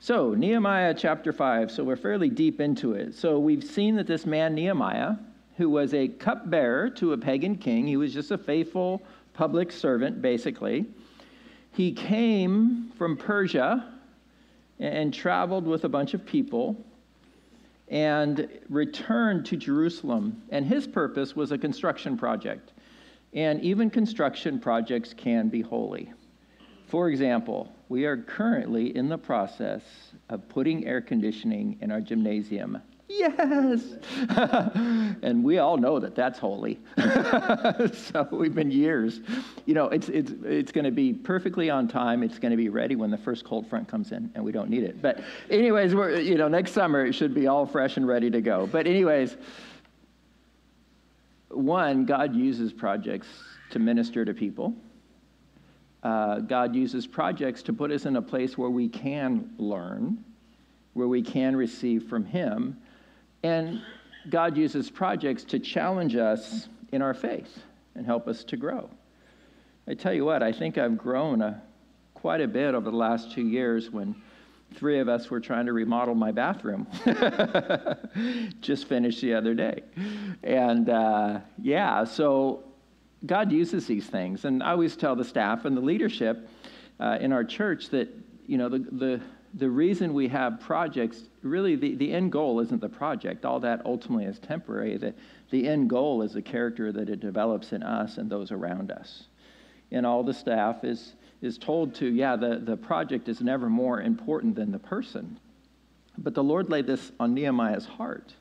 So, Nehemiah chapter 5. So, we're fairly deep into it. So, we've seen that this man, Nehemiah, who was a cupbearer to a pagan king, he was just a faithful public servant, basically. He came from Persia and traveled with a bunch of people and returned to Jerusalem. And his purpose was a construction project. And even construction projects can be holy. For example, we are currently in the process of putting air conditioning in our gymnasium. Yes! and we all know that that's holy. so we've been years. You know, it's, it's, it's going to be perfectly on time. It's going to be ready when the first cold front comes in, and we don't need it. But, anyways, we're, you know, next summer it should be all fresh and ready to go. But, anyways, one, God uses projects to minister to people. Uh, God uses projects to put us in a place where we can learn, where we can receive from Him. And God uses projects to challenge us in our faith and help us to grow. I tell you what, I think I've grown a, quite a bit over the last two years when three of us were trying to remodel my bathroom. Just finished the other day. And uh, yeah, so God uses these things. And I always tell the staff and the leadership uh, in our church that, you know, the, the, the reason we have projects, really the, the end goal isn't the project. All that ultimately is temporary. The, the end goal is the character that it develops in us and those around us. And all the staff is is told to, yeah, the, the project is never more important than the person. But the Lord laid this on Nehemiah's heart.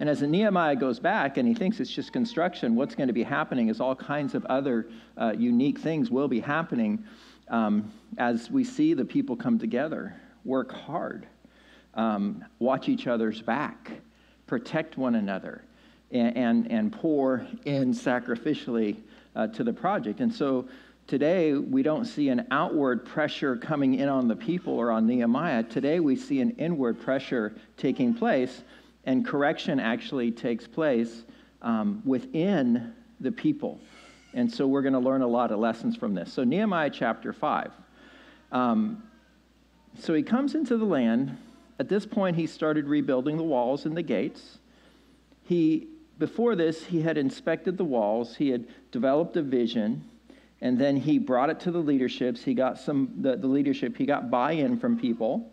And as Nehemiah goes back and he thinks it's just construction, what's going to be happening is all kinds of other uh, unique things will be happening um, as we see the people come together, work hard, um, watch each other's back, protect one another, and, and, and pour in sacrificially uh, to the project. And so Today, we don't see an outward pressure coming in on the people or on Nehemiah. Today, we see an inward pressure taking place, and correction actually takes place um, within the people. And so, we're going to learn a lot of lessons from this. So, Nehemiah chapter 5. Um, so, he comes into the land. At this point, he started rebuilding the walls and the gates. He, before this, he had inspected the walls, he had developed a vision and then he brought it to the leaderships. He got some the, the leadership, he got buy-in from people,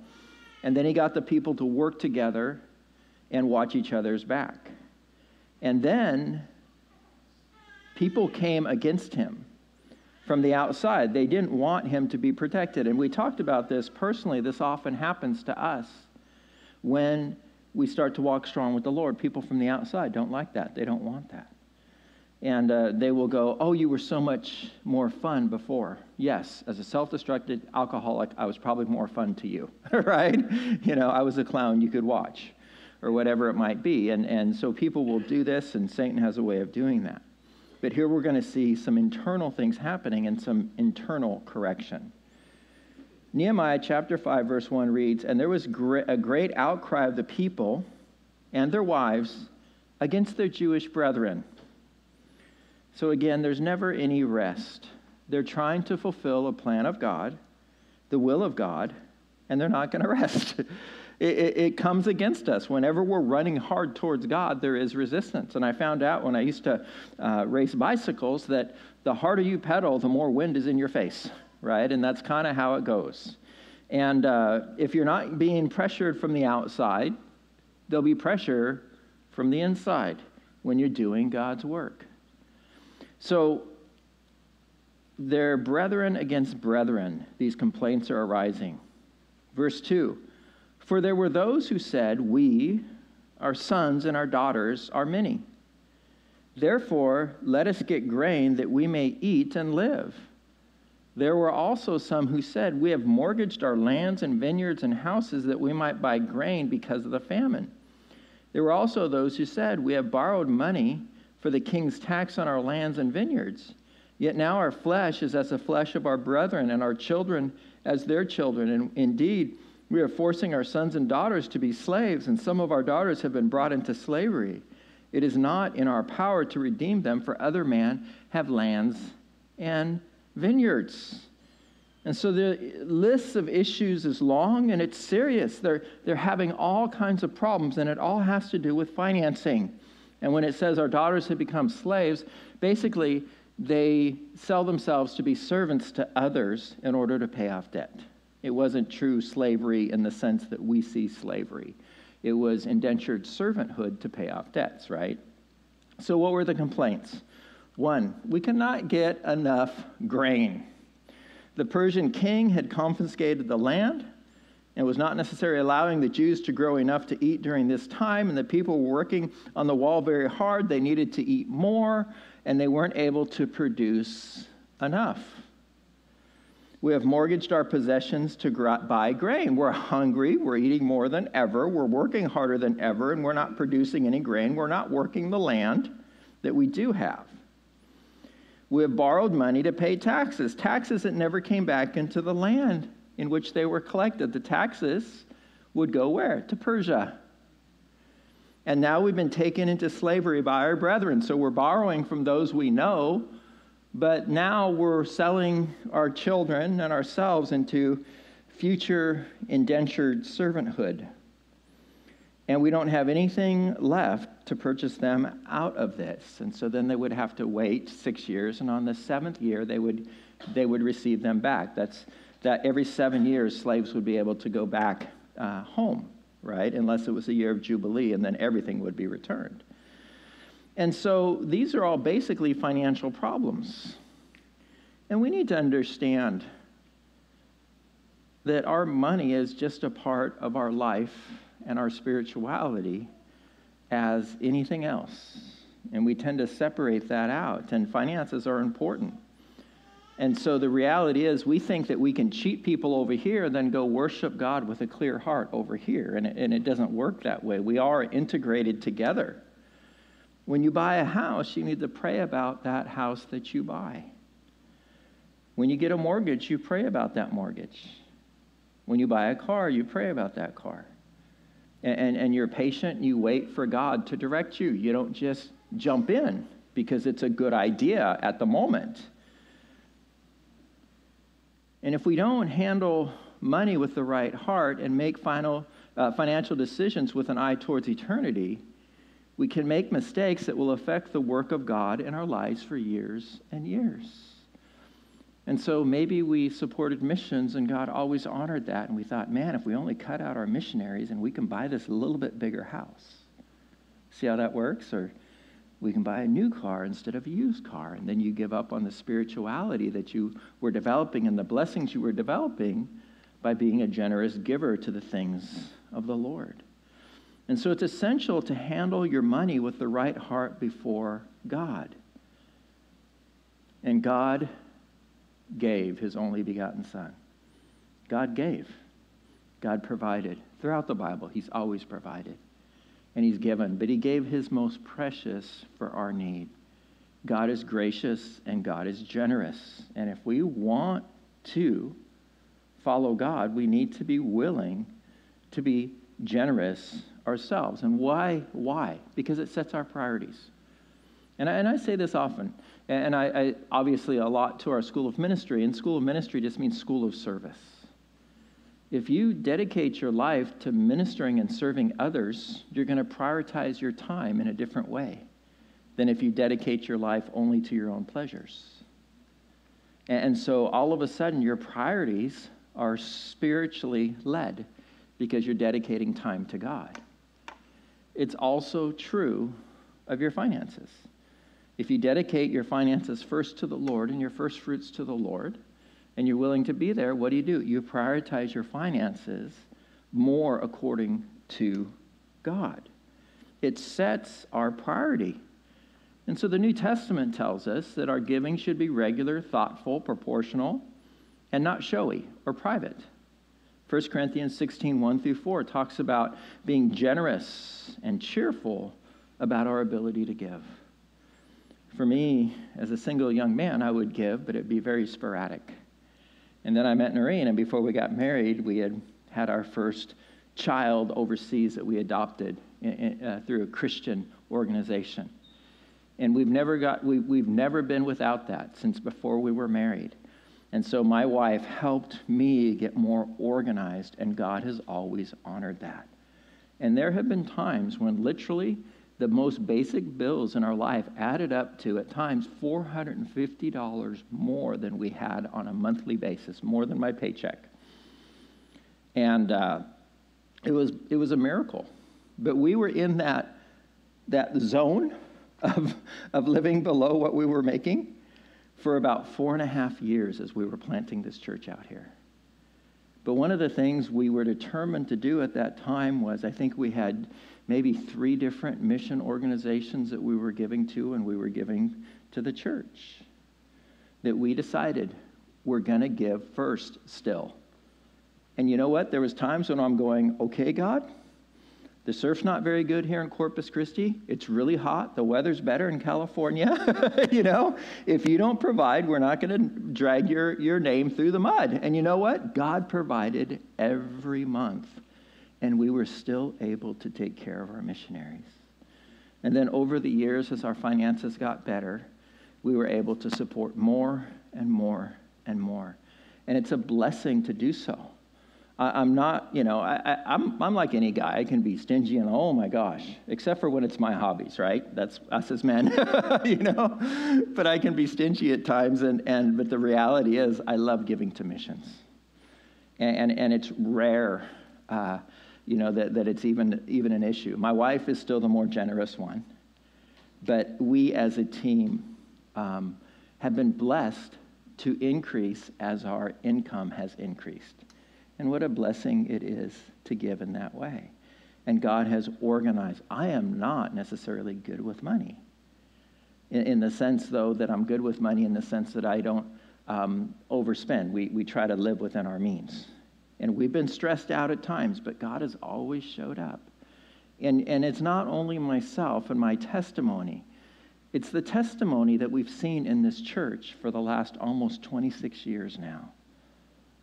and then he got the people to work together and watch each other's back. And then people came against him from the outside. They didn't want him to be protected. And we talked about this personally. This often happens to us when we start to walk strong with the Lord. People from the outside don't like that, they don't want that. And uh, they will go, Oh, you were so much more fun before. Yes, as a self destructive alcoholic, I was probably more fun to you, right? You know, I was a clown you could watch, or whatever it might be. And, and so people will do this, and Satan has a way of doing that. But here we're going to see some internal things happening and some internal correction. Nehemiah chapter 5, verse 1 reads And there was a great outcry of the people and their wives against their Jewish brethren so again, there's never any rest. They're trying to fulfill a plan of God, the will of God, and they're not going to rest. It, it, it, comes against us. Whenever we're running hard towards God, there is resistance. And I found out when I used to uh, race bicycles that the harder you pedal, the more wind is in your face, right? And that's kind of how it goes. And uh, if you're not being pressured from the outside, there'll be pressure from the inside when you're doing God's work. So they're brethren against brethren, these complaints are arising. Verse 2 For there were those who said, We, our sons and our daughters, are many. Therefore, let us get grain that we may eat and live. There were also some who said, We have mortgaged our lands and vineyards and houses that we might buy grain because of the famine. There were also those who said, We have borrowed money for the king's tax on our lands and vineyards. Yet now our flesh is as the flesh of our brethren, and our children as their children. And indeed, we are forcing our sons and daughters to be slaves, and some of our daughters have been brought into slavery. It is not in our power to redeem them, for other men have lands and vineyards. And so the list of issues is long and it's serious. They're, they're having all kinds of problems, and it all has to do with financing. And when it says our daughters have become slaves, basically they sell themselves to be servants to others in order to pay off debt. It wasn't true slavery in the sense that we see slavery. It was indentured servanthood to pay off debts, right? So, what were the complaints? One, we cannot get enough grain. The Persian king had confiscated the land and was not necessarily allowing the Jews to grow enough to eat during this time, and the people were working on the wall very hard. They needed to eat more, and they weren't able to produce enough. We have mortgaged our possessions to buy grain. We're hungry. We're eating more than ever. We're working harder than ever, and we're not producing any grain. We're not working the land that we do have. We have borrowed money to pay taxes, taxes that never came back into the land in which they were collected. The taxes would go where? To Persia. And now we've been taken into slavery by our brethren. So we're borrowing from those we know but now we're selling our children and ourselves into future indentured servanthood. And we don't have anything left to purchase them out of this. And so then they would have to wait six years, and on the seventh year, they would, they would receive them back. That's that every seven years, slaves would be able to go back uh, home, right? Unless it was a year of Jubilee, and then everything would be returned. And so these are all basically financial problems. And we need to understand that our money is just a part of our life and our spirituality as anything else. And we tend to separate that out, and finances are important. And so the reality is, we think that we can cheat people over here then go worship God with a clear heart over here. And it, and it doesn't work that way. We are integrated together. When you buy a house, you need to pray about that house that you buy. When you get a mortgage, you pray about that mortgage. When you buy a car, you pray about that car. And, and, and you're patient, you wait for God to direct you. You don't just jump in because it's a good idea at the moment. And if we don't handle money with the right heart and make final, uh, financial decisions with an eye towards eternity, we can make mistakes that will affect the work of God in our lives for years and years. And so maybe we supported missions and God always honored that. And we thought, man, if we only cut out our missionaries and we can buy this a little bit bigger house. See how that works? Or we can buy a new car instead of a used car. And then you give up on the spirituality that you were developing and the blessings you were developing by being a generous giver to the things of the Lord. And so it's essential to handle your money with the right heart before God. And God gave his only begotten Son. God gave. God provided. Throughout the Bible, he's always provided. And he's given. But he gave his most precious for our need. God is gracious and God is generous. And if we want to follow God, we need to be willing to be generous ourselves. And why? Why? Because it sets our priorities. And I, and I say this often, and I, I obviously a lot to our school of ministry, and school of ministry just means school of service. If you dedicate your life to ministering and serving others, you're going to prioritize your time in a different way than if you dedicate your life only to your own pleasures. And so all of a sudden, your priorities are spiritually led because you're dedicating time to God it's also true of your finances. If you dedicate your finances first to the Lord and your first fruits to the Lord, and you're willing to be there, what do you do? You prioritize your finances more according to God. It sets our priority. And so the New Testament tells us that our giving should be regular, thoughtful, proportional, and not showy or private. 1 Corinthians 16, 1 through 4 talks about being generous and cheerful about our ability to give. For me, as a single young man, I would give, but it'd be very sporadic. And then I met Noreen, and before we got married, we had had our first child overseas that we adopted in, in, uh, through a Christian organization. And we've never, got, we, we've never been without that since before we were married. And so my wife helped me get more organized, and God has always honored that. And there have been times when literally the most basic bills in our life added up to, at times, $450 more than we had on a monthly basis, more than my paycheck. And uh, it, was, it was a miracle. But we were in that, that zone of, of living below what we were making for about four and a half years as we were planting this church out here. But one of the things we were determined to do at that time was I think we had maybe three different mission organizations that we were giving to and we were giving to the church. That we decided we're going to give first still. And you know what? There was times when I'm going, "Okay, God, the surf's not very good here in Corpus Christi. It's really hot. The weather's better in California. you know, if you don't provide, we're not going to drag your, your name through the mud. And you know what? God provided every month. And we were still able to take care of our missionaries. And then over the years, as our finances got better, we were able to support more and more and more. And it's a blessing to do so. I, am not, you know, I, I, I'm, I'm like any guy. I can be stingy and, oh my gosh, except for when it's my hobbies, right? That's us as men, you know? But I can be stingy at times, and, and, but the reality is, I love giving to missions. And, and, and it's rare, uh, you know, that, that it's even, even an issue. My wife is still the more generous one. But we as a team um, have been blessed to increase as our income has increased. And what a blessing it is to give in that way. And God has organized. I am not necessarily good with money. In, in the sense, though, that I'm good with money in the sense that I don't um, overspend. We, we try to live within our means. And we've been stressed out at times, but God has always showed up. And, and it's not only myself and my testimony, it's the testimony that we've seen in this church for the last almost 26 years now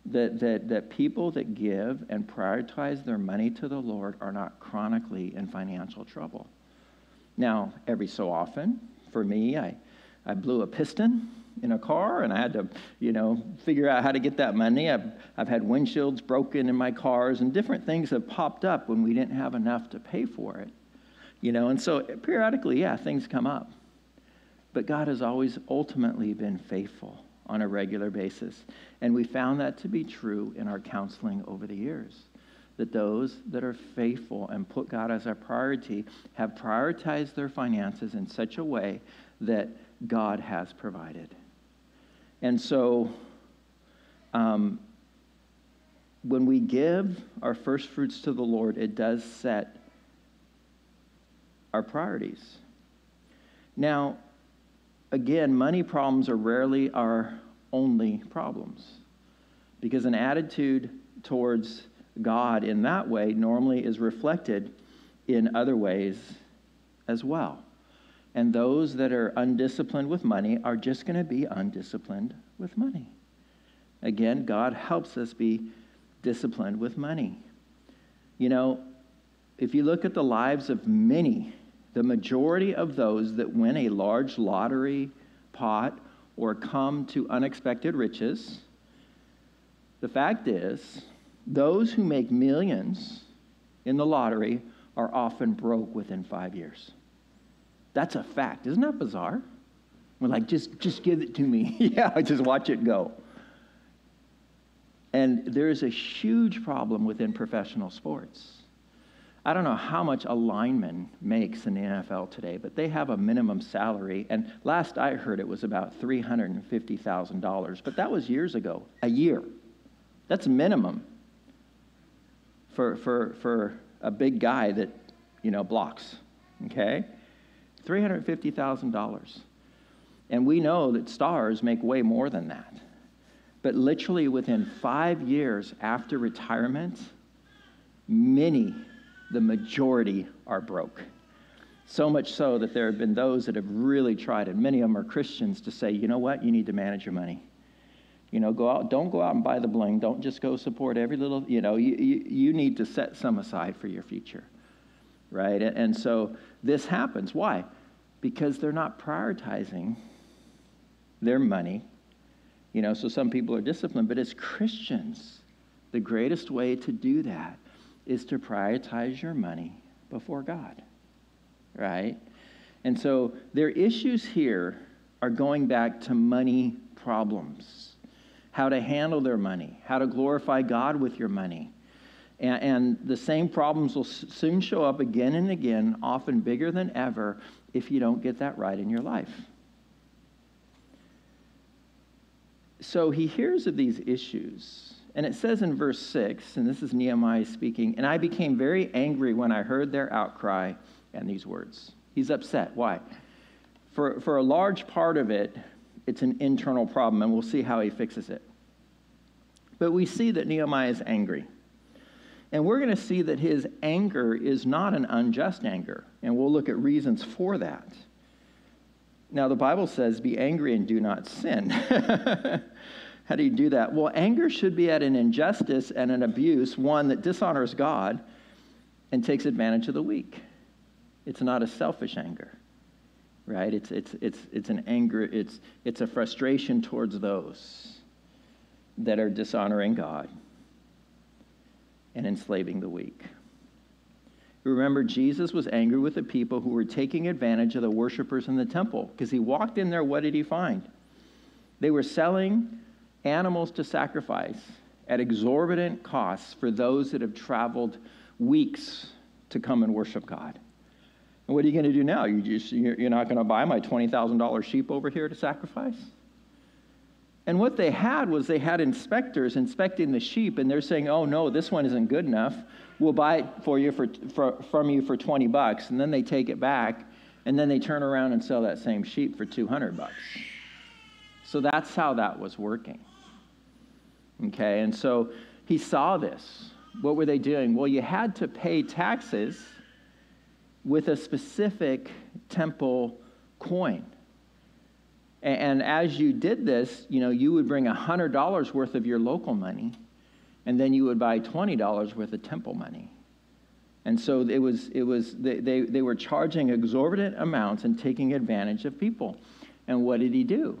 that, that, that people that give and prioritize their money to the Lord are not chronically in financial trouble. Now, every so often, for me, I, I blew a piston in a car and I had to, you know, figure out how to get that money. I've, I've had windshields broken in my cars and different things have popped up when we didn't have enough to pay for it. You know, and so periodically, yeah, things come up. But God has always ultimately been faithful on a regular basis. And we found that to be true in our counseling over the years. That those that are faithful and put God as a priority have prioritized their finances in such a way that God has provided. And so, um, when we give our first fruits to the Lord, it does set our priorities. Now, again, money problems are rarely our only problems. Because an attitude towards God in that way normally is reflected in other ways as well. And those that are undisciplined with money are just going to be undisciplined with money. Again, God helps us be disciplined with money. You know, if you look at the lives of many the majority of those that win a large lottery pot or come to unexpected riches, the fact is, those who make millions in the lottery are often broke within five years. That's a fact. Isn't that bizarre? We're like, just, just give it to me. yeah, I just watch it go. And there is a huge problem within professional sports. I don't know how much a lineman makes in the NFL today, but they have a minimum salary. And last I heard it was about $350,000, but that was years ago, a year. That's minimum for, for, for a big guy that, you know, blocks, okay? $350,000. And we know that stars make way more than that. But literally within five years after retirement, many the majority are broke. So much so that there have been those that have really tried, and many of them are Christians, to say, you know what, you need to manage your money. You know, go out, don't go out and buy the bling. Don't just go support every little, you know, you, you, you need to set some aside for your future. Right? And, and so this happens. Why? Because they're not prioritizing their money You know, so some people are disciplined, but as Christians, the greatest way to do that is to prioritize your money before God, right? And so their issues here are going back to money problems how to handle their money, how to glorify God with your money. And, and the same problems will soon show up again and again, often bigger than ever, if you don't get that right in your life. So he hears of these issues. And it says in verse 6, and this is Nehemiah speaking, and I became very angry when I heard their outcry and these words. He's upset. Why? For, for a large part of it, it's an internal problem, and we'll see how he fixes it. But we see that Nehemiah is angry. And we're going to see that his anger is not an unjust anger, and we'll look at reasons for that. Now, the Bible says, Be angry and do not sin. How do you do that? Well, anger should be at an injustice and an abuse, one that dishonors God and takes advantage of the weak. It's not a selfish anger right? It's, it's, it's, it's an anger, it's, it's a frustration towards those that are dishonoring God and enslaving the weak. Remember, Jesus was angry with the people who were taking advantage of the worshipers in the temple because he walked in there. What did he find? They were selling animals to sacrifice at exorbitant costs for those that have traveled weeks to come and worship God. And what are you going to do now? You just, you're not going to buy my $20,000 sheep over here to sacrifice? And what they had was they had inspectors inspecting the sheep, and they're saying, oh, no, this one isn't good enough. We'll buy it for you for, for, from you for 20 bucks. And then they take it back, and then they turn around and sell that same sheep for 200 bucks. So that's how that was working. Okay, and so he saw this. What were they doing? Well, you had to pay taxes with a specific temple coin. And, as you did this, you know, you would bring $100 worth of your local money, and then you would buy $20 worth of temple money. And so it was, it was they, they, they were charging exorbitant amounts and taking advantage of people. And what did he do?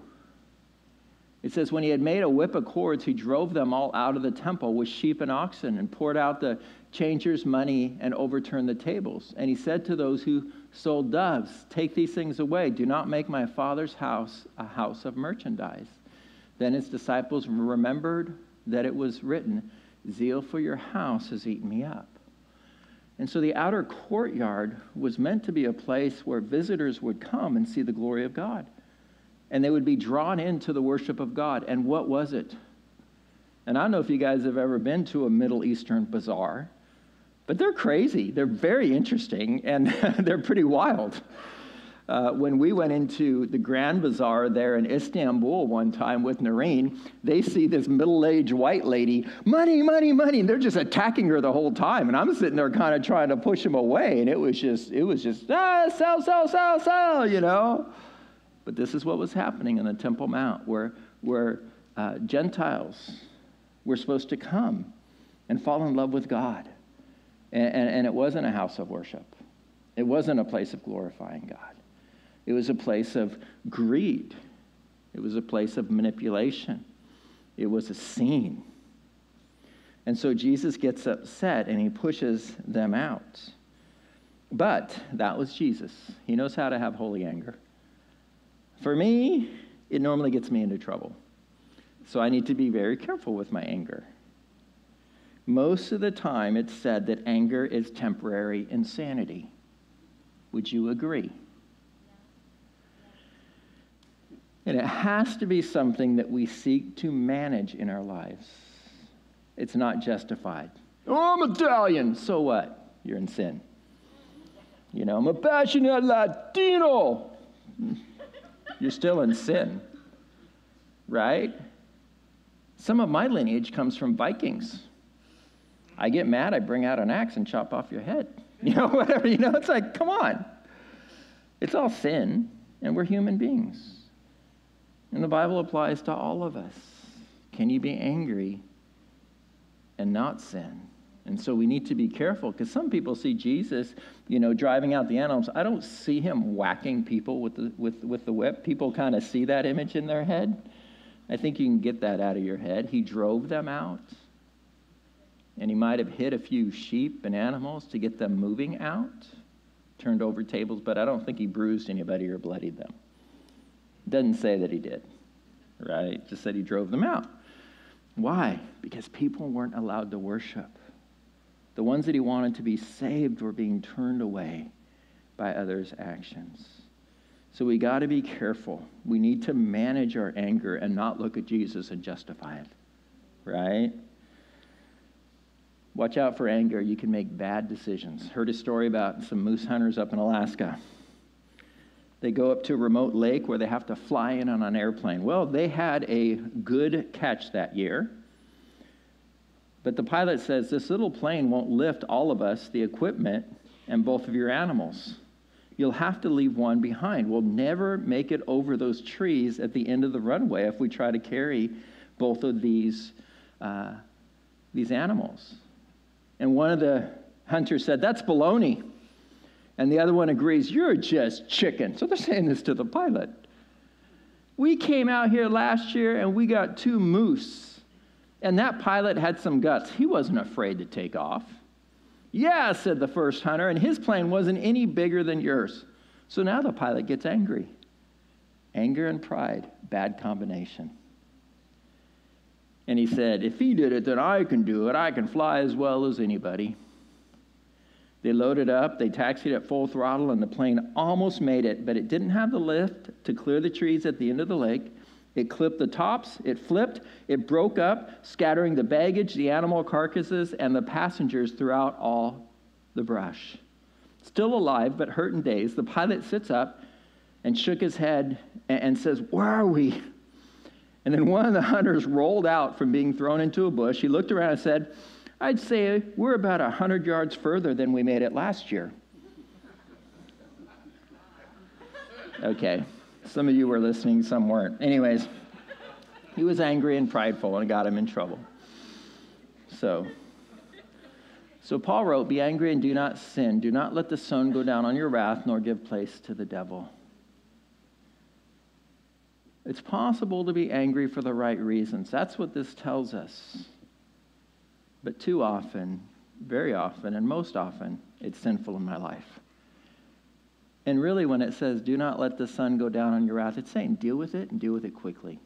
It says, when he had made a whip of cords, he drove them all out of the temple with sheep and oxen and poured out the changers' money and overturned the tables. And he said to those who sold doves, Take these things away. Do not make my father's house a house of merchandise. Then his disciples remembered that it was written, Zeal for your house has eaten me up. And so the outer courtyard was meant to be a place where visitors would come and see the glory of God and they would be drawn into the worship of God. And what was it? And I don't know if you guys have ever been to a Middle Eastern bazaar, but they're crazy. They're very interesting, and they're pretty wild. Uh, when we went into the Grand Bazaar there in Istanbul one time with Noreen, they see this middle aged white lady, money, money, money. And they're just attacking her the whole time. And I'm sitting there kind of trying to push them away. And it was just, it was just, ah, sell, sell, sell, sell, you know. But this is what was happening in the Temple Mount, where, where uh, Gentiles were supposed to come and fall in love with God. And, and, and, it wasn't a house of worship, it wasn't a place of glorifying God. It was a place of greed, it was a place of manipulation, it was a scene. And so Jesus gets upset and he pushes them out. But that was Jesus. He knows how to have holy anger. For me, it normally gets me into trouble. So I need to be very careful with my anger. Most of the time, it's said that anger is temporary insanity. Would you agree? And it has to be something that we seek to manage in our lives. It's not justified. Oh, I'm Italian. So what? You're in sin. You know, I'm a passionate Latino. You're still in sin, right? Some of my lineage comes from Vikings. I get mad, I bring out an axe and chop off your head. You know, whatever, you know, it's like, come on. It's all sin, and we're human beings. And the Bible applies to all of us. Can you be angry and not sin? And so we need to be careful because some people see Jesus, you know, driving out the animals. I don't see him whacking people with the, with, with the whip. People kind of see that image in their head. I think you can get that out of your head. He drove them out. And he might have hit a few sheep and animals to get them moving out, turned over tables, but I don't think he bruised anybody or bloodied them. Doesn't say that he did, right? Just said he drove them out. Why? Because people weren't allowed to worship. The ones that he wanted to be saved were being turned away by others' actions. So we got to be careful. We need to manage our anger and not look at Jesus and justify it, right? Watch out for anger. You can make bad decisions. Heard a story about some moose hunters up in Alaska. They go up to a remote lake where they have to fly in on an airplane. Well, they had a good catch that year. But the pilot says this little plane won't lift all of us, the equipment, and both of your animals. You'll have to leave one behind. We'll never make it over those trees at the end of the runway if we try to carry both of these, uh, these animals. And one of the hunters said, That's baloney. And the other one agrees, You're just chicken. So they're saying this to the pilot. We came out here last year and we got two moose. And that pilot had some guts. He wasn't afraid to take off. Yeah, said the first hunter, and his plane wasn't any bigger than yours. So now the pilot gets angry. Anger and pride, bad combination. And he said, If he did it, then I can do it. I can fly as well as anybody. They loaded up, they taxied at full throttle, and the plane almost made it, but it didn't have the lift to clear the trees at the end of the lake. It clipped the tops, it flipped, it broke up, scattering the baggage, the animal carcasses, and the passengers throughout all the brush. Still alive, but hurt and dazed, the pilot sits up and shook his head and says, Where are we? And then one of the hunters rolled out from being thrown into a bush. He looked around and said, I'd say we're about 100 yards further than we made it last year. Okay, some of you were listening, some weren't. Anyways, he was angry and prideful and got him in trouble. So, so Paul wrote, Be angry and do not sin. Do not let the sun go down on your wrath, nor give place to the devil. It's possible to be angry for the right reasons. That's what this tells us. But too often, very often, and most often, it's sinful in my life. And really, when it says, do not let the sun go down on your wrath, it's saying deal with it and deal with it quickly.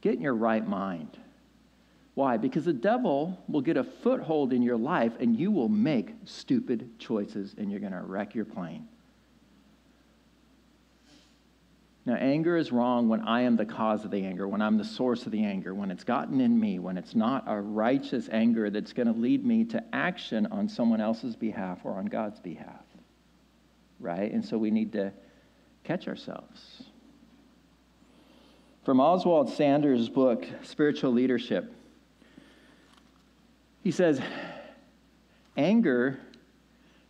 Get in your right mind. Why? Because the devil will get a foothold in your life and you will make stupid choices and you're going to wreck your plane. Now, anger is wrong when I am the cause of the anger, when I'm the source of the anger, when it's gotten in me, when it's not a righteous anger that's going to lead me to action on someone else's behalf or on God's behalf. Right? And so we need to catch ourselves. From Oswald Sanders' book, Spiritual Leadership, he says, Anger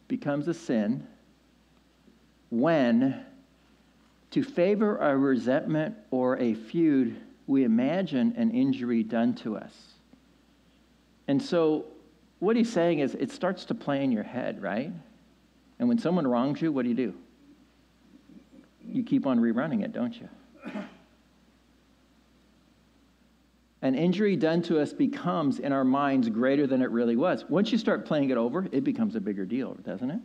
becomes a sin when to favor a resentment or a feud, we imagine an injury done to us. And so, what he's saying is, it starts to play in your head, right? And when someone wrongs you, what do you do? You keep on rerunning it, don't you? An injury done to us becomes in our minds greater than it really was. Once you start playing it over, it becomes a bigger deal, doesn't it?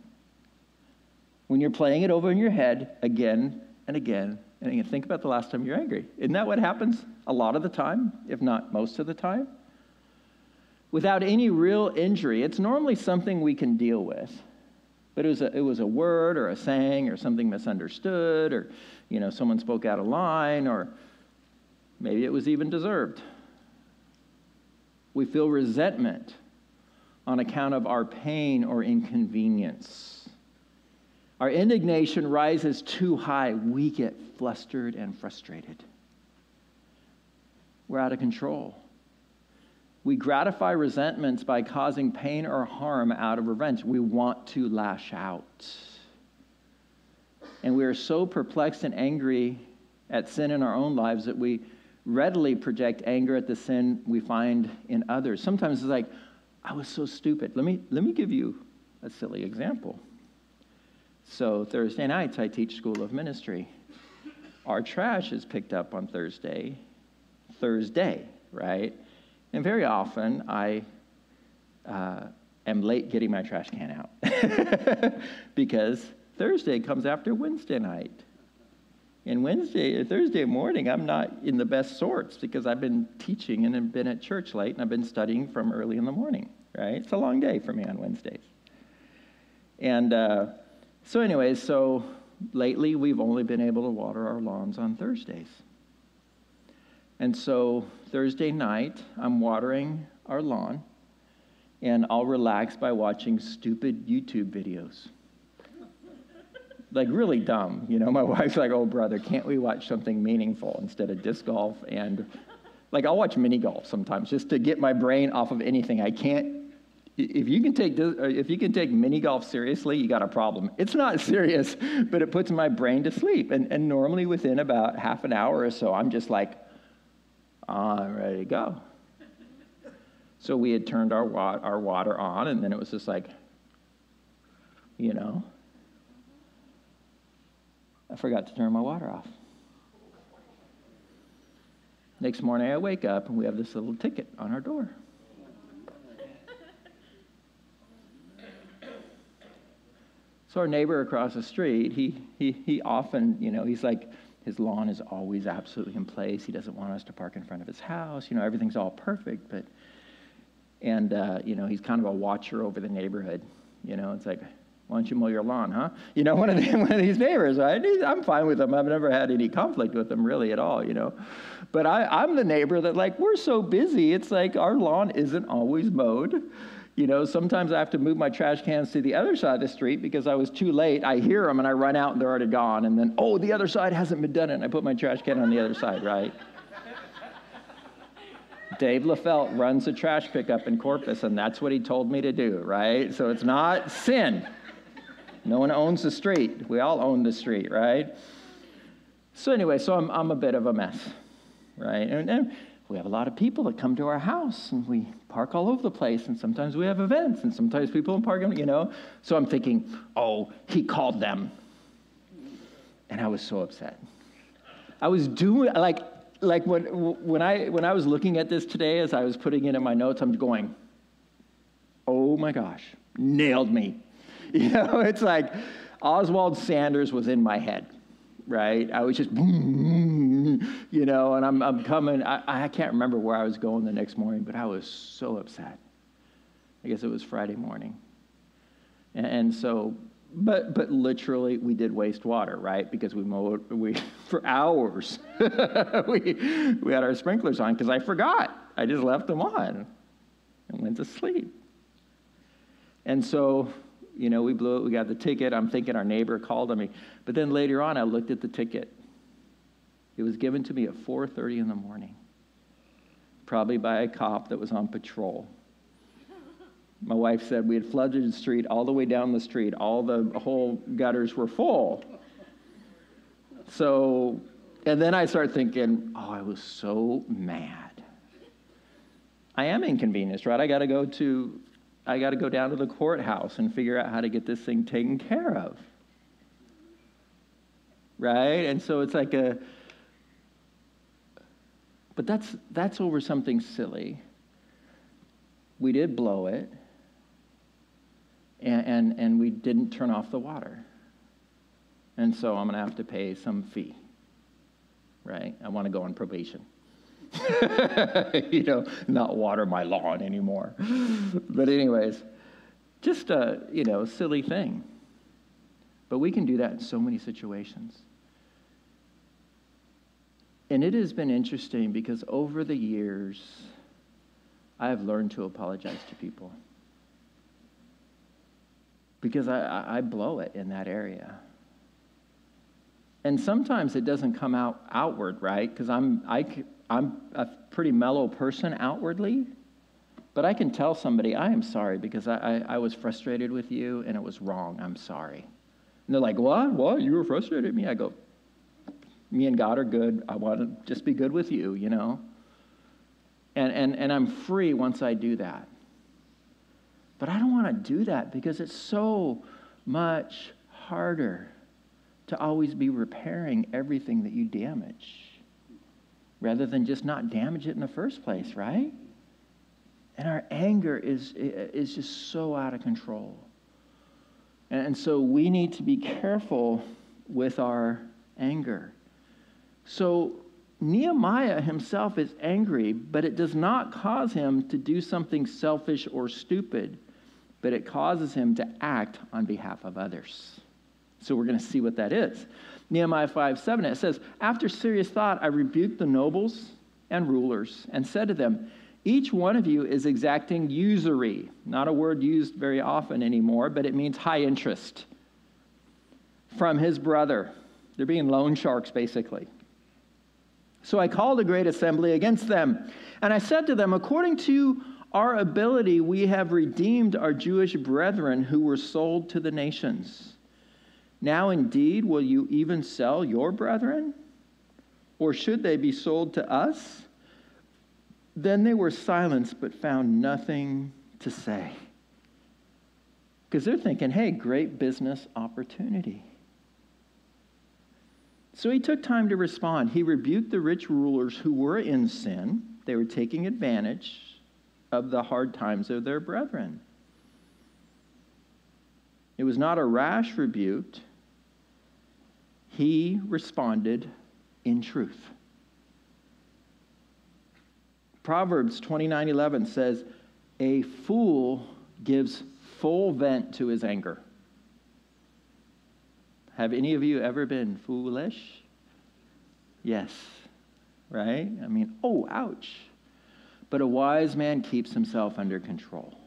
When you're playing it over in your head again and again and again. Think about the last time you're angry. Isn't that what happens a lot of the time, if not most of the time? Without any real injury, it's normally something we can deal with. But it was, a, it was a word or a saying or something misunderstood or, you know, someone spoke out of line or maybe it was even deserved. We feel resentment on account of our pain or inconvenience. Our indignation rises too high. We get flustered and frustrated. We're out of control. We gratify resentments by causing pain or harm out of revenge. We want to lash out. And we are so perplexed and angry at sin in our own lives that we readily project anger at the sin we find in others. Sometimes it's like, I was so stupid. Let me, let me give you a silly example. So Thursday nights, I teach School of Ministry. Our trash is picked up on Thursday Thursday, right? And very often I uh, am late getting my trash can out because Thursday comes after Wednesday night. And Wednesday, Thursday morning, I'm not in the best sorts because I've been teaching and I've been at church late and I've been studying from early in the morning, right? It's a long day for me on Wednesdays. And uh, so, anyways, so lately we've only been able to water our lawns on Thursdays. And so Thursday night, I'm watering our lawn and I'll relax by watching stupid YouTube videos like really dumb. You know, my wife's like, "Oh, brother, can't we watch something meaningful instead of disc golf?" And like, I'll watch mini golf sometimes just to get my brain off of anything. I can't. If you can take uh, if you can take mini golf seriously, you got a problem. It's not serious, but it puts my brain to sleep. And, and normally within about half an hour or so, I'm just like, I'm ready to go. So we had turned our, wa- our water on, and then it was just like, you know, I forgot to turn my water off. Next morning, I wake up and we have this little ticket on our door. So our neighbor across the street, he, he, he often, you know, he's like, his lawn is always absolutely in place. He doesn't want us to park in front of his house. You know, everything's all perfect, but, and, uh, you know, he's kind of a watcher over the neighborhood. You know, it's like, why don't you mow your lawn, huh? You know, one of, the, one of these neighbors, right? I'm fine with them. I've never had any conflict with them really at all, you know. But I, I'm the neighbor that, like, we're so busy. It's like our lawn isn't always mowed. You know, sometimes I have to move my trash cans to the other side of the street because I was too late. I hear them and I run out and they're already gone. And then, oh, the other side hasn't been done. And I put my trash can on the other side, right? Dave LaFelt runs a trash pickup in Corpus, and that's what he told me to do, right? So it's not sin. No one owns the street. We all own the street, right? So, anyway, so I'm, I'm a bit of a mess, right? And, and we have a lot of people that come to our house and we park all over the place and sometimes we have events and sometimes people park you know. So I'm thinking, oh, he called them. And I was so upset. I was doing like like when when I when I was looking at this today as I was putting it in my notes, I'm going, oh my gosh, nailed me. You know, it's like Oswald Sanders was in my head, right? I was just, you know, and I'm, I'm coming. I, I can't remember where I was going the next morning, but I was so upset. I guess it was Friday morning. And, and so, but, but literally, we did waste water, right? Because we mowed we, for hours. we, we had our sprinklers on because I forgot. I just left them on and went to sleep. And so you know, we blew it, we got the ticket. I'm thinking our neighbor called on me. But then later on, I looked at the ticket. It was given to me at 4:30 in the morning, probably by a cop that was on patrol. My wife said we had flooded the street all the way down the street. All the whole gutters were full. So, and then I start thinking, oh, I was so mad. I am inconvenienced, right? I got to go to I got to go down to the courthouse and figure out how to get this thing taken care of. Right? And so it's like a but that's that's over something silly. We did blow it. And, and, and we didn't turn off the water. And so I'm going to have to pay some fee. Right? I want to go on probation. you know, not water my lawn anymore. but, anyways, just a, you know, silly thing. But we can do that in so many situations. And it has been interesting because over the years, I have learned to apologize to people. Because I, I blow it in that area. And sometimes it doesn't come out outward, right? Because I'm, I, I'm a pretty mellow person outwardly, but I can tell somebody, I am sorry because I, I, I, was frustrated with you and it was wrong. I'm sorry. And they're like, What? What? You were frustrated with me? I go, Me and God are good. I want to just be good with you, you know? And, and, and I'm free once I do that. But I don't want to do that because it's so much harder to always be repairing everything that you damage. rather than just not damage it in the first place, right? And our anger is, is just so out of control. And so we need to be careful with our anger. So Nehemiah himself is angry, but it does not cause him to do something selfish or stupid, but it causes him to act on behalf of others. So we're going to see what that is. Nehemiah 5 7, it says, After serious thought, I rebuked the nobles and rulers and said to them, Each one of you is exacting usury. Not a word used very often anymore, but it means high interest from his brother. They're being loan sharks, basically. So I called a great assembly against them. And I said to them, According to our ability, we have redeemed our Jewish brethren who were sold to the nations. Now, indeed, will you even sell your brethren? Or should they be sold to us? Then they were silenced, but found nothing to say. Because they're thinking, hey, great business opportunity. So he took time to respond. He rebuked the rich rulers who were in sin. They were taking advantage of the hard times of their brethren. It was not a rash rebuke, he responded in truth. Proverbs 29:11 says, "A fool gives full vent to his anger." Have any of you ever been foolish? Yes. Right? I mean, oh, ouch. But a wise man keeps himself under control.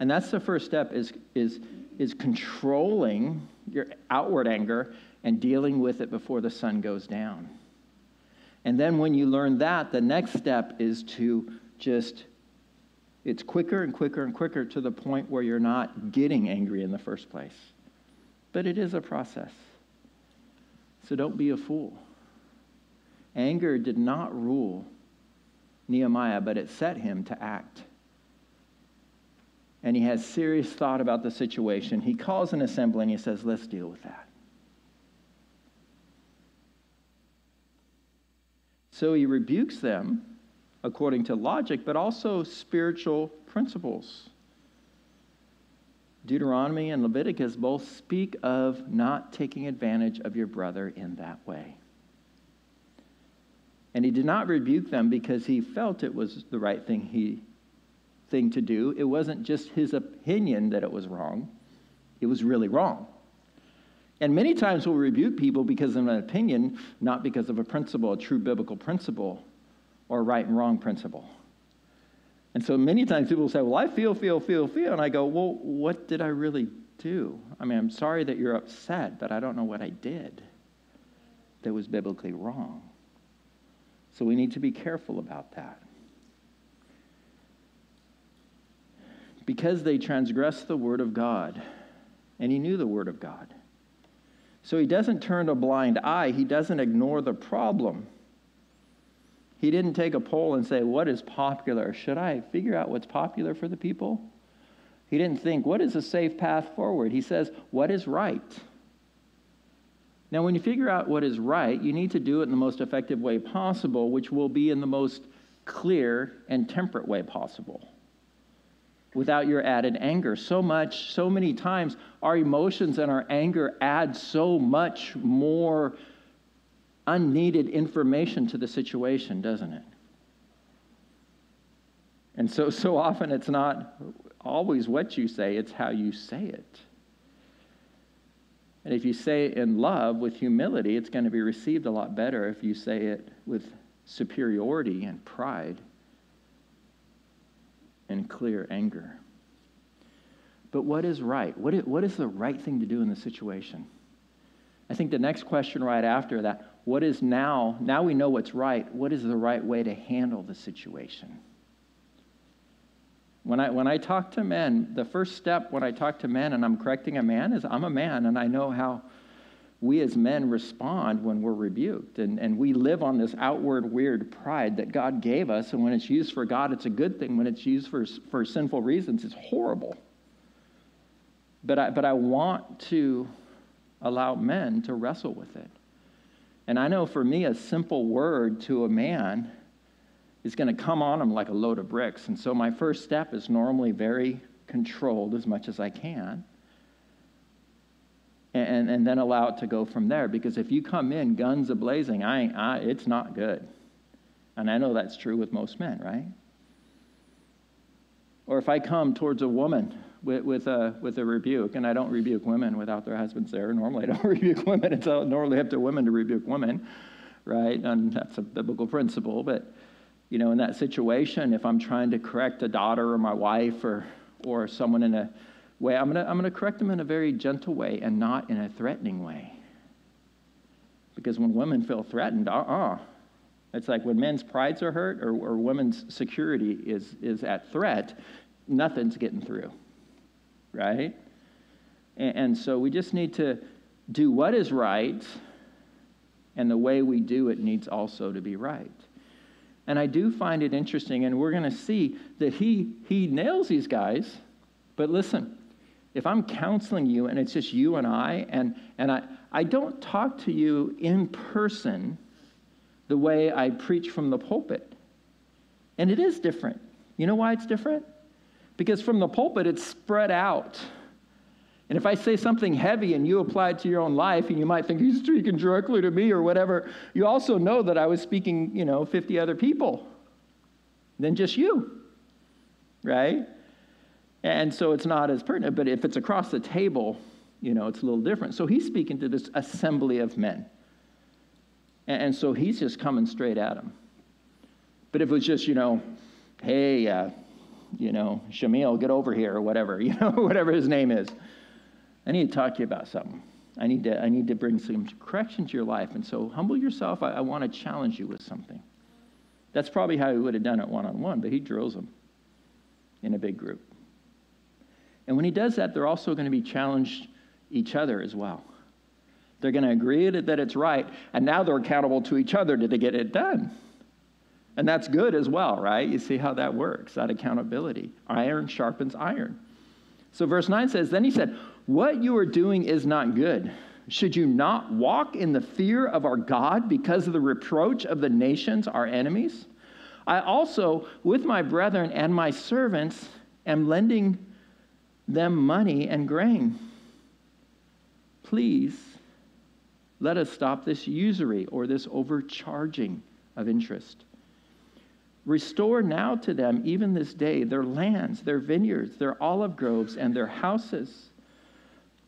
And that's the first step is, is, is controlling your outward anger and dealing with it before the sun goes down. And then when you learn that, the next step is to just, it's quicker and quicker and quicker to the point where you're not getting angry in the first place. But it is a process. So don't be a fool. Anger did not rule Nehemiah, but it set him to act. And he has serious thought about the situation. He calls an assembly and he says, Let's deal with that. So he rebukes them according to logic, but also spiritual principles. Deuteronomy and Leviticus both speak of not taking advantage of your brother in that way. And he did not rebuke them because he felt it was the right thing he thing to do. It wasn't just his opinion that it was wrong. It was really wrong. And many times we'll rebuke people because of an opinion, not because of a principle, a true biblical principle, or right and wrong principle. And so many times people say, Well, I feel, feel, feel, feel. And I go, Well, what did I really do? I mean, I'm sorry that you're upset, but I don't know what I did that was biblically wrong. So we need to be careful about that. Because they transgressed the word of God, and he knew the word of God. So he doesn't turn a blind eye, he doesn't ignore the problem. He didn't take a poll and say, What is popular? Should I figure out what's popular for the people? He didn't think, What is a safe path forward? He says, What is right? Now, when you figure out what is right, you need to do it in the most effective way possible, which will be in the most clear and temperate way possible without your added anger. So much, so many times, our emotions and our anger add so much more unneeded information to the situation, doesn't it? And so, so often it's not always what you say, it's how you say it. And if you say it in love with humility, it's going to be received a lot better if you say it with superiority and pride and clear anger. But what is right? What is, what is the right thing to do in the situation? I think the next question right after that, what is now, now we know what's right, what is the right way to handle the situation? When I, when I talk to men, the first step when I talk to men and I'm correcting a man is I'm a man and I know how we as men respond when we're rebuked. And, and we live on this outward weird pride that God gave us. And when it's used for God, it's a good thing. When it's used for, for sinful reasons, it's horrible. But I, but I want to allow men to wrestle with it. And I know for me, a simple word to a man is going to come on him like a load of bricks. And so my first step is normally very controlled as much as I can. And, and then allow it to go from there. Because if you come in guns a blazing, I, I, it's not good. And I know that's true with most men, right? Or if I come towards a woman with, with, a, with a rebuke, and I don't rebuke women without their husbands there. Normally, I don't rebuke women. It's normally up to women to rebuke women, right? And that's a biblical principle. But, you know, in that situation, if I'm trying to correct a daughter or my wife or, or someone in a way, I'm going to I'm going to correct them in a very gentle way and not in a threatening way. Because when women feel threatened, uh uh-uh. uh It's like when men's prides are hurt or, or women's security is, is at threat, nothing's getting through right? And, and so we just need to do what is right, and the way we do it needs also to be right. And I do find it interesting, and we're going to see that he, he nails these guys. But listen, if I'm counseling you and it's just you and I, and, and I, I don't talk to you in person the way I preach from the pulpit. And it is different. You know why it's different? Because from the pulpit, it's spread out. And if I say something heavy and you apply it to your own life, and you might think he's speaking directly to me or whatever, you also know that I was speaking, you know, 50 other people than just you, right? And so it's not as pertinent. But if it's across the table, you know, it's a little different. So he's speaking to this assembly of men. And so he's just coming straight at them. But if it was just, you know, hey, uh, you know, Shamil, get over here, or whatever, you know, whatever his name is. I need to talk to you about something. I need to, I need to bring some correction to your life. And so humble yourself. I, I want to challenge you with something. That's probably how he would have done it one on one, but he drills them in a big group. And when he does that, they're also going to be challenged each other as well. They're going to agree that it's right, and now they're accountable to each other to get it done. And that's good as well, right? You see how that works, that accountability. Iron sharpens iron. So, verse 9 says, Then he said, What you are doing is not good. Should you not walk in the fear of our God because of the reproach of the nations, our enemies? I also, with my brethren and my servants, am lending them money and grain. Please let us stop this usury or this overcharging of interest. Restore now to them, even this day, their lands, their vineyards, their olive groves, and their houses.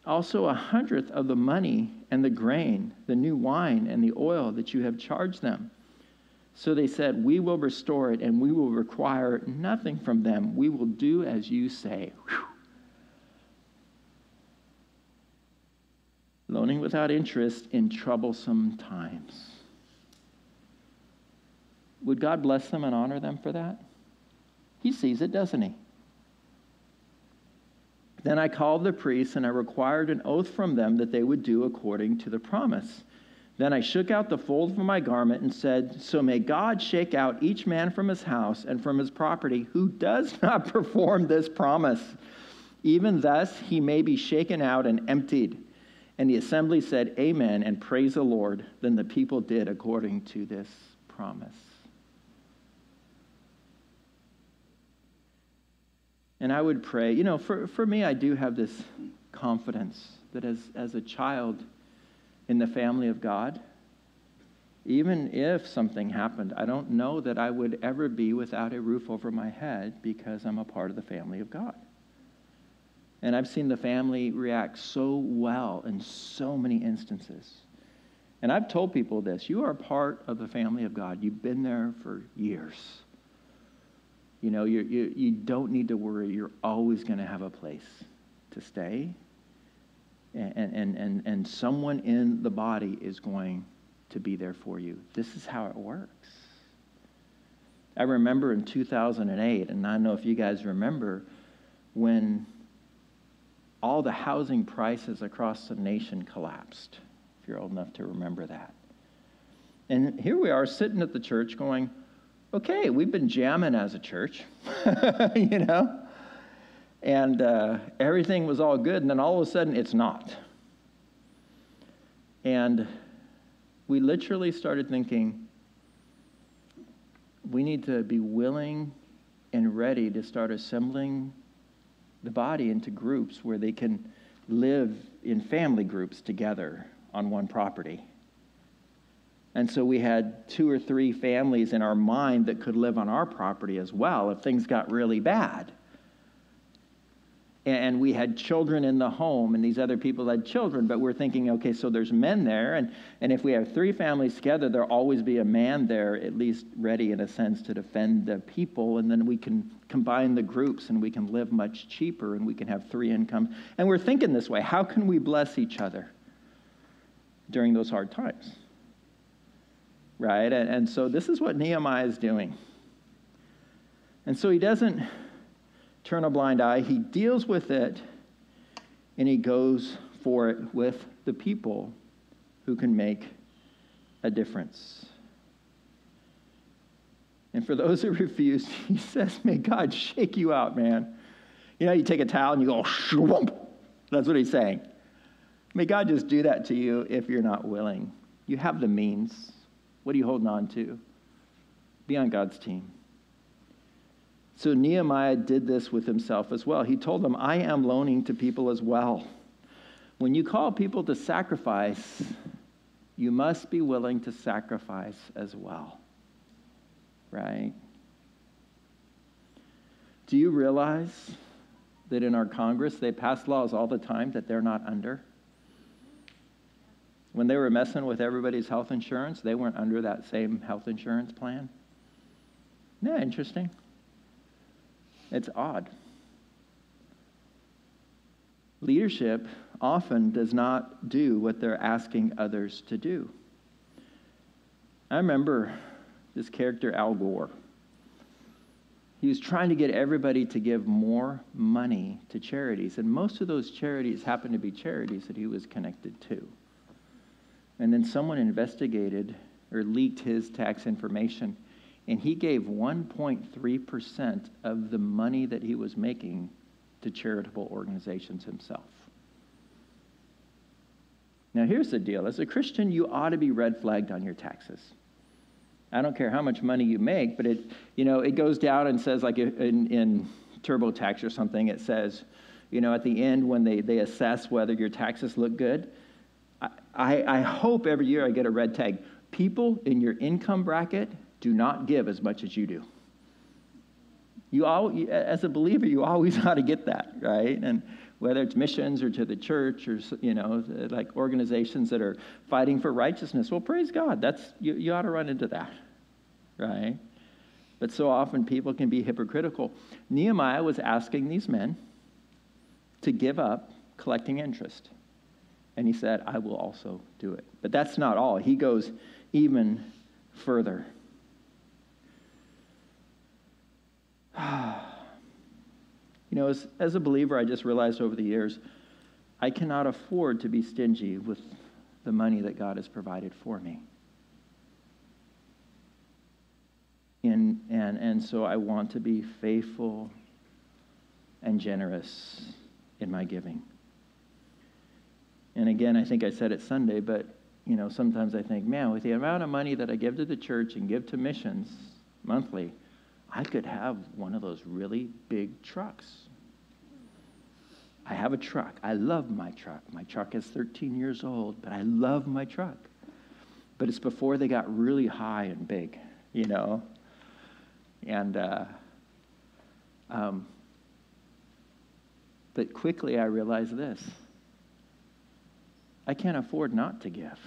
Also, a hundredth of the money and the grain, the new wine and the oil that you have charged them. So they said, We will restore it, and we will require nothing from them. We will do as you say. Whew. Loaning without interest in troublesome times. Would God bless them and honor them for that? He sees it, doesn't he? Then I called the priests and I required an oath from them that they would do according to the promise. Then I shook out the fold from my garment and said, So may God shake out each man from his house and from his property who does not perform this promise. Even thus he may be shaken out and emptied. And the assembly said, Amen, and praise the Lord. Then the people did according to this promise. And I would pray, you know, for, for me, I do have this confidence that as, as a child in the family of God, even if something happened, I don't know that I would ever be without a roof over my head because I'm a part of the family of God. And I've seen the family react so well in so many instances. And I've told people this you are part of the family of God, you've been there for years. You know, you, you, you don't need to worry. You're always going to have a place to stay. And, and, and, and someone in the body is going to be there for you. This is how it works. I remember in 2008, and I don't know if you guys remember, when all the housing prices across the nation collapsed, if you're old enough to remember that. And here we are sitting at the church going, okay, we've been jamming as a church, you know? And uh, everything was all good, and then all of a sudden it's not. And we literally started thinking we need to be willing and ready to start assembling the body into groups where they can live in family groups together on one property. And so we had two or three families in our mind that could live on our property as well if things got really bad and we had children in the home, and these other people had children, but we're thinking, okay, so there's men there, and, and if we have three families together, there'll always be a man there, at least ready in a sense to defend the people, and then we can combine the groups and we can live much cheaper and we can have three incomes. And we're thinking this way how can we bless each other during those hard times? Right? And, and so this is what Nehemiah is doing. And so he doesn't turn a blind eye. He deals with it and he goes for it with the people who can make a difference. And for those who refuse, he says, May God shake you out, man. You know, you take a towel and you go, Shwump. That's what he's saying. May God just do that to you if you're not willing. You have the means. What are you holding on to? Be on God's team. So Nehemiah did this with himself as well. He told them, I am loaning to people as well. When you call people to sacrifice, you must be willing to sacrifice as well. Right? Do you realize that in our Congress they pass laws all the time that they're not under? When they were messing with everybody's health insurance, they weren't under that same health insurance plan. That interesting? It's odd. Leadership often does not do what they're asking others to do. I remember this character, Al Gore. He was trying to get everybody to give more money to charities, and most of those charities happened to be charities that he was connected to. And then someone investigated or leaked his tax information and he gave 1.3% of the money that he was making to charitable organizations himself. Now, here's the deal as a Christian, you ought to be red flagged on your taxes. I don't care how much money you make, but it, you know, it goes down and says, like in, in TurboTax or something, it says, you know, at the end when they, they assess whether your taxes look good, I, I, hope every year I get a red tag. People in your income bracket do not give as much as you do. You all, as a believer, you always ought to get that, right? And whether it's missions or to the church or you know, like organizations that are fighting for righteousness, well, praise God. That's you, you ought to run into that, right? But so often people can be hypocritical. Nehemiah was asking these men to give up collecting interest. And he said, I will also do it. But that's not all. He goes even further. you know, as, as a believer, I just realized over the years, I cannot afford to be stingy with the money that God has provided for me. And, and, and so I want to be faithful and generous in my giving. And again, I think I said it Sunday, but you know, sometimes I think, man, with the amount of money that I give to the church and give to missions monthly, I could have one of those really big trucks. I have a truck. I love my truck. My truck is 13 years old, but I love my truck. But it's before they got really high and big, you know? And, uh, um, but quickly I realized this I can't afford not to give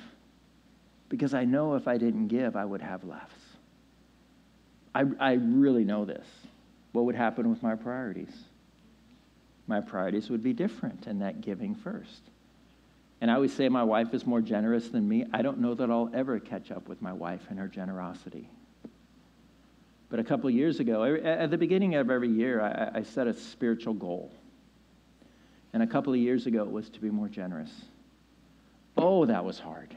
because I know if I didn't give, I would have less. I, I really know this. What would happen with my priorities? My priorities would be different, and that giving first. And I always say my wife is more generous than me. I don't know that I'll ever catch up with my wife and her generosity. But a couple years ago, at the beginning of every year, I, I set a spiritual goal. And a couple of years ago, it was to be more generous. Oh, that was hard.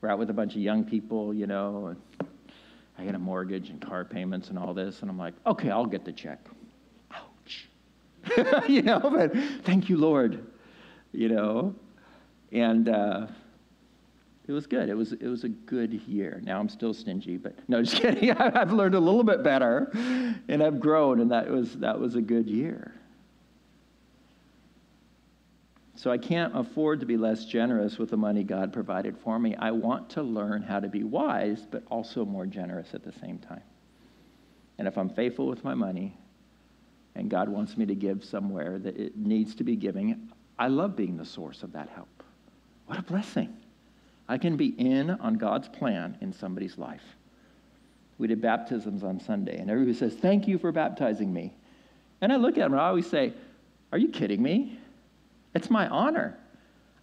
We're out with a bunch of young people, you know, and I got a mortgage and car payments and all this. And I'm like, okay, I'll get the check. Ouch. you know, but thank you, Lord. You know, and uh, It was good. It was, it was a good year. Now I'm still stingy, but no, just kidding. I've learned a little bit better and I've grown, and that was, that was a good year. So I can't afford to be less generous with the money God provided for me. I want to learn how to be wise, but also more generous at the same time. And if I'm faithful with my money, and God wants me to give somewhere that it needs to be giving, I love being the source of that help. What a blessing. I can be in on God's plan in somebody's life. We did baptisms on Sunday, and everybody says, Thank you for baptizing me. And I look at them and I always say, Are you kidding me? It's my honor.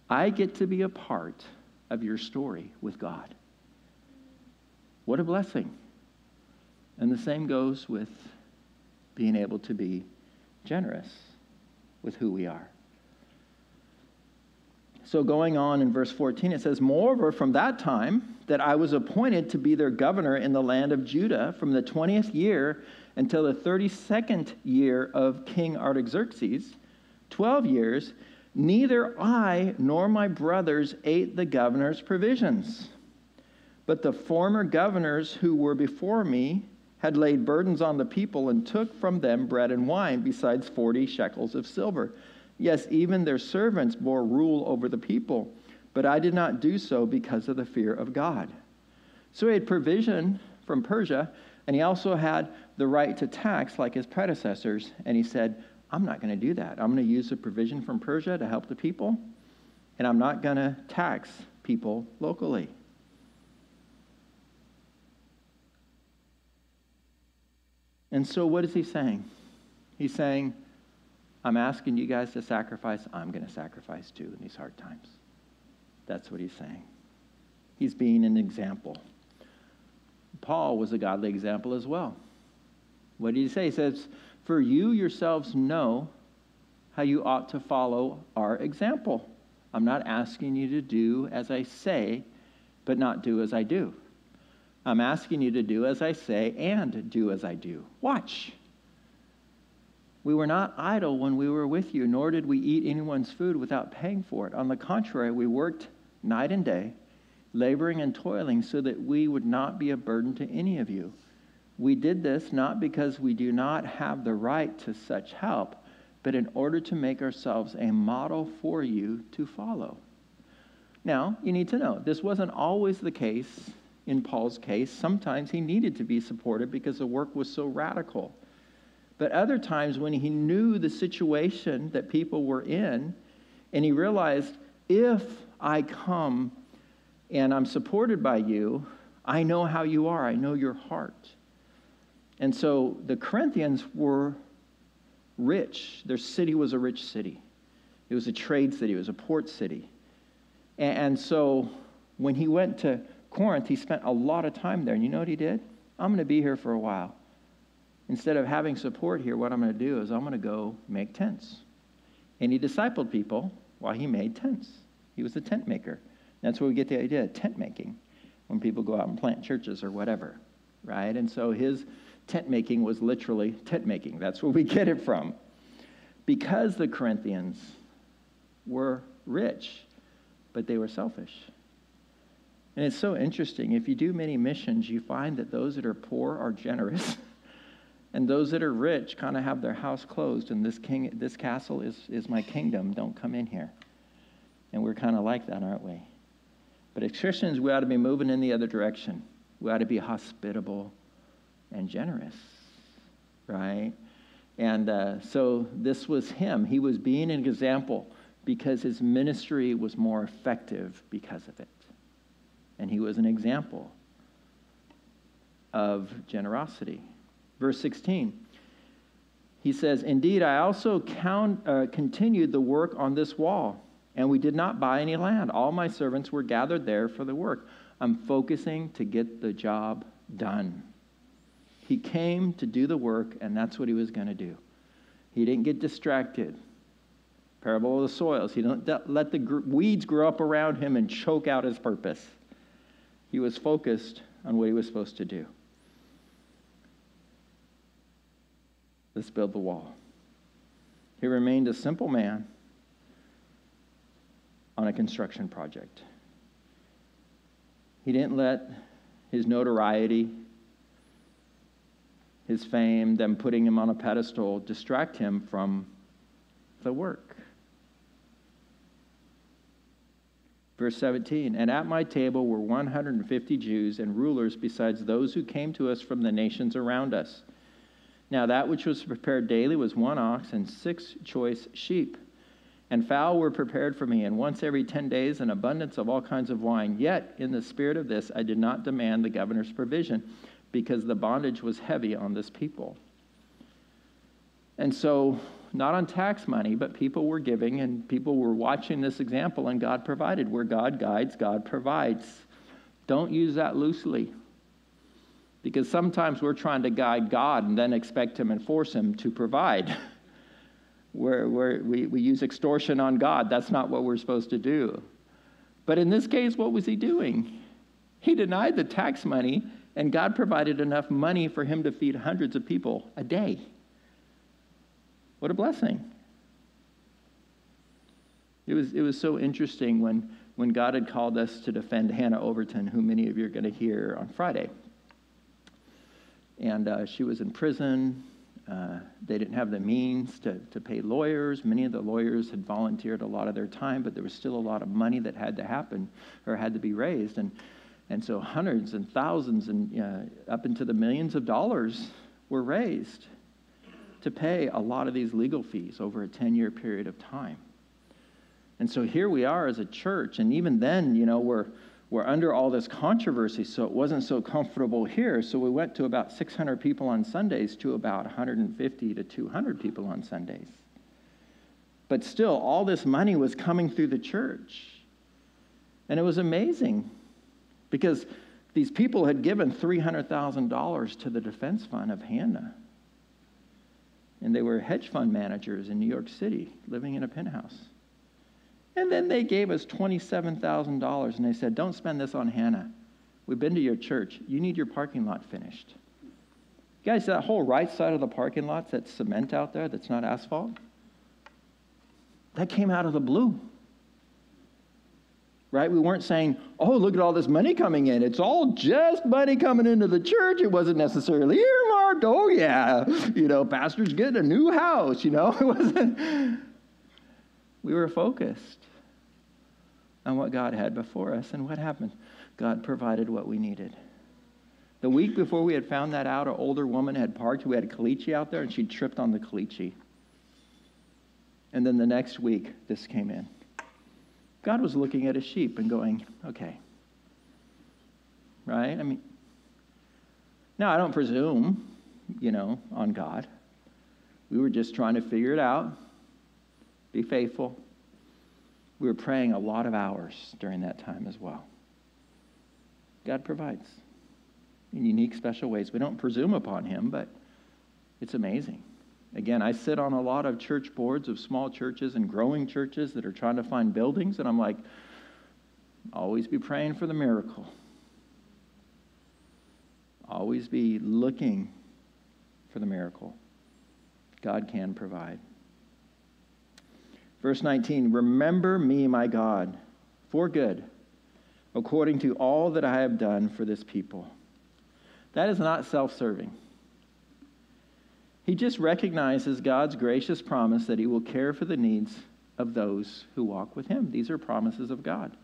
I get to be a part of your story with God. What a blessing. And the same goes with being able to be generous with who we are. So, going on in verse 14, it says, Moreover, from that time that I was appointed to be their governor in the land of Judah from the 20th year until the 32nd year of King Artaxerxes, 12 years, neither I nor my brothers ate the governor's provisions. But the former governors who were before me had laid burdens on the people and took from them bread and wine, besides 40 shekels of silver. Yes, even their servants bore rule over the people, but I did not do so because of the fear of God. So he had provision from Persia, and he also had the right to tax like his predecessors. And he said, I'm not going to do that. I'm going to use the provision from Persia to help the people, and I'm not going to tax people locally. And so, what is he saying? He's saying, I'm asking you guys to sacrifice. I'm going to sacrifice too in these hard times. That's what he's saying. He's being an example. Paul was a godly example as well. What did he say? He says, For you yourselves know how you ought to follow our example. I'm not asking you to do as I say, but not do as I do. I'm asking you to do as I say and do as I do. Watch. We were not idle when we were with you, nor did we eat anyone's food without paying for it. On the contrary, we worked night and day, laboring and toiling, so that we would not be a burden to any of you. We did this not because we do not have the right to such help, but in order to make ourselves a model for you to follow. Now, you need to know this wasn't always the case in Paul's case, sometimes he needed to be supported because the work was so radical. But other times, when he knew the situation that people were in, and he realized, if I come and I'm supported by you, I know how you are, I know your heart. And so the Corinthians were rich. Their city was a rich city, it was a trade city, it was a port city. And so when he went to Corinth, he spent a lot of time there. And you know what he did? I'm going to be here for a while. Instead of having support here, what I'm going to do is I'm going to go make tents. And he discipled people while he made tents. He was a tent maker. That's where we get the idea of tent making, when people go out and plant churches or whatever, right? And so his tent making was literally tent making. That's where we get it from. Because the Corinthians were rich, but they were selfish. And it's so interesting. If you do many missions, you find that those that are poor are generous. and those that are rich kind of have their house closed, and this, king, this castle is, is my kingdom. Don't come in here. And we're kind of like that, aren't we? But as Christians, we ought to be moving in the other direction. We ought to be hospitable and generous, right? And uh, so this was him. He was being an example because his ministry was more effective because of it and he was an example of generosity. Verse 16, he says, Indeed, I also count, uh, continued the work on this wall, and we did not buy any land. All my servants were gathered there for the work. I'm focusing to get the job done. He came to do the work, and that's what he was going to do. He didn't get distracted. Parable of the soils. He didn't let the weeds grow up around him and choke out his purpose. He was focused on what he was supposed to do. Let's build the wall. He remained a simple man on a construction project. He didn't let his notoriety, his fame, them putting him on a pedestal, distract him from the work. Verse 17, and at my table were 150 Jews and rulers besides those who came to us from the nations around us. Now that which was prepared daily was one ox and six choice sheep. And fowl were prepared for me, and once every ten days an abundance of all kinds of wine. Yet, in the spirit of this, I did not demand the governor's provision, because the bondage was heavy on this people. And so not on tax money, but people were giving and people were watching this example, and God provided. Where God guides, God provides. Don't use that loosely. Because sometimes we're trying to guide God and then expect Him and force Him to provide. where, where we, we use extortion on God. That's not what we're supposed to do. But in this case, what was He doing? He denied the tax money, and God provided enough money for Him to feed hundreds of people a day. What a blessing. It was, it was so interesting when, when God had called us to defend Hannah Overton, who many of you are going to hear on Friday. And uh, she was in prison. Uh, they didn't have the means to, to pay lawyers. Many of the lawyers had volunteered a lot of their time, but there was still a lot of money that had to happen or had to be raised. And, and so hundreds and thousands and up into the millions of dollars were raised to pay a lot of these legal fees over a 10 year period of time. And so here we are as a church, and even then, you know, we're, we're under all this controversy, so it wasn't so comfortable here. So we went to about 600 people on Sundays to about 150 to 200 people on Sundays. But still, all this money was coming through the church. And it was amazing because these people had given $300,000 to the defense fund of Hannah and they were hedge fund managers in New York City living in a penthouse. And then they gave us $27,000 and they said, Don't spend this on Hannah. We've been to your church. You need your parking lot finished. Guys, that whole right side of the parking lot, that cement out there that's not asphalt, that came out of the blue right? We weren't saying, oh, look at all this money coming in. It's all just money coming into the church. It wasn't necessarily earmarked. Oh, yeah, you know, pastor's getting a new house, you know. It wasn't. We were focused on what God had before us. And what happened? God provided what we needed. The week before we had found that out, an older woman had parked. We had a caliche out there, and she tripped on the caliche. And then the next week, this came in. God was looking at a sheep and going, okay. Right? I mean, now I don't presume, you know, on God. We were just trying to figure it out, be faithful. We were praying a lot of hours during that time as well. God provides in unique, special ways. We don't presume upon Him, but it's amazing. Again, I sit on a lot of church boards of small churches and growing churches that are trying to find buildings, and I'm like, always be praying for the miracle. Always be looking for the miracle. God can provide. Verse 19 Remember me, my God, for good, according to all that I have done for this people. That is not self serving. He just recognizes God's gracious promise that he will care for the needs of those who walk with him. These are promises of God.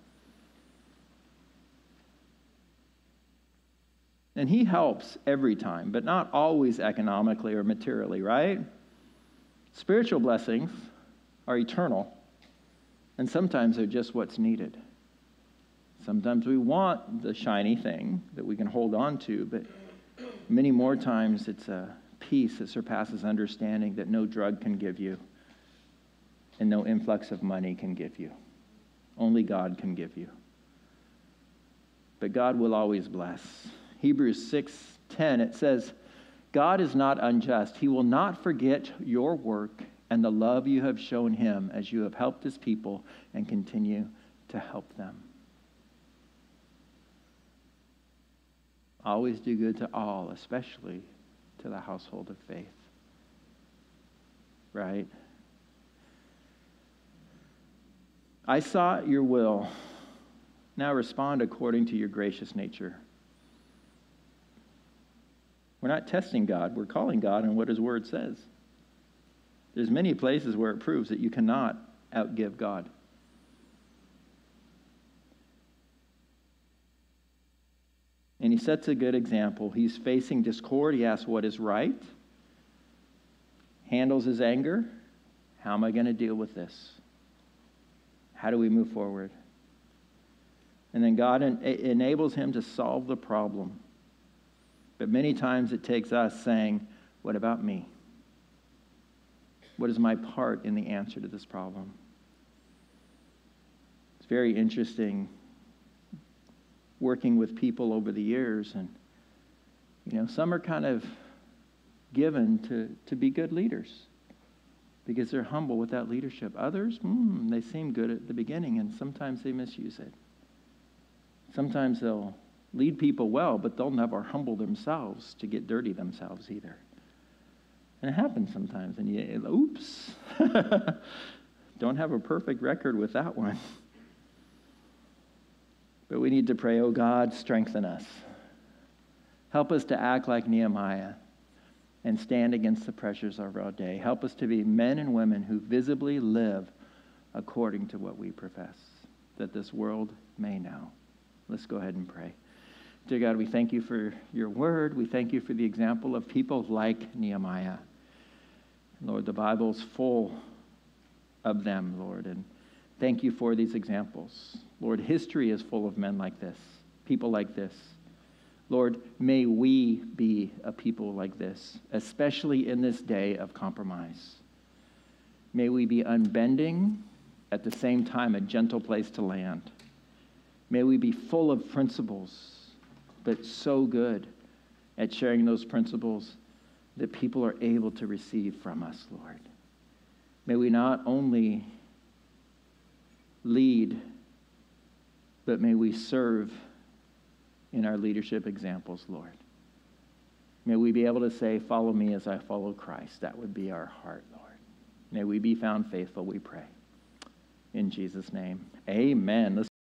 And he helps every time, but not always economically or materially, right? Spiritual blessings are eternal, and sometimes they're just what's needed. Sometimes we want the shiny thing that we can hold on to, but many more times it's a peace that surpasses understanding that no drug can give you and no influx of money can give you. Only God can give you. But God will always bless. Hebrews 6:10 it says, God is not unjust. He will not forget your work and the love you have shown him as you have helped his people and continue to help them. Always do good to all, especially to the household of faith. Right? I sought your will Now respond according to your gracious nature. We're not testing God, we're calling God on what His Word says. There's many places where it proves that you cannot outgive God. And he sets a good example. He's facing discord. He asks what is right, handles his anger. How am I going to deal with this? How do we move forward? And then God en- enables him to solve the problem. But many times it takes us saying, What about me? What is my part in the answer to this problem? It's very interesting working with people over the years and you know some are kind of given to, to be good leaders because they're humble with that leadership. Others mm, they seem good at the beginning and sometimes they misuse it. Sometimes they'll lead people well but they'll never humble themselves to get dirty themselves either. And it happens sometimes and you oops don't have a perfect record with that one but we need to pray, oh God, strengthen us. Help us to act like Nehemiah and stand against the pressures of our day. Help us to be men and women who visibly live according to what we profess, that this world may know. Let's go ahead and pray. Dear God, we thank you for your word. We thank you for the example of people like Nehemiah. Lord, the Bible's full of them, Lord, and thank you for these examples. Lord, history is full of men like this, people like this. Lord, may we be a people like this, especially in this day of compromise. May we be unbending, at the same time, a gentle place to land. May we be full of principles, but so good at sharing those principles that people are able to receive from us, Lord. May we not only lead but may we serve in our leadership examples, Lord. May we be able to say, Follow me as I follow Christ. That would be our heart, Lord. May we be found faithful, we pray. In Jesus' name, amen. Let's